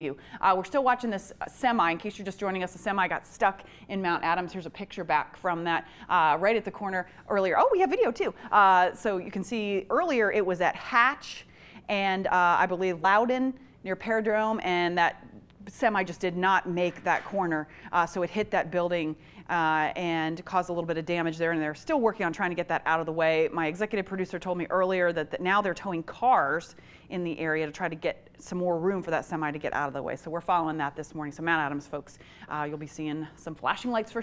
you. Uh, we're still watching this semi. In case you're just joining us, the semi got stuck in Mount Adams. Here's a picture back from that uh, right at the corner earlier. Oh, we have video too. Uh, so you can see earlier it was at Hatch and uh, I believe Louden near Paradrome, and that semi just did not make that corner. Uh, so it hit that building uh, and caused a little bit of damage there. And they're still working on trying to get that out of the way. My executive producer told me earlier that, that now they're towing cars in the area to try to get some more room for that semi to get out of the way. So we're following that this morning. So Mount Adams folks, uh, you'll be seeing some flashing lights for